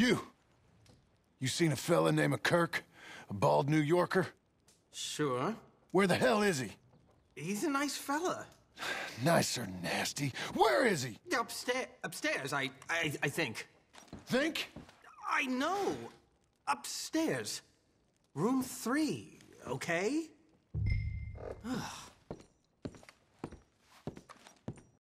You. You seen a fella named a Kirk? A bald New Yorker? Sure. Where the hell is he? He's a nice fella. Nice or nasty. Where is he? Upstairs, upstairs, I, I, I think. Think? I know. Upstairs. Room three, okay?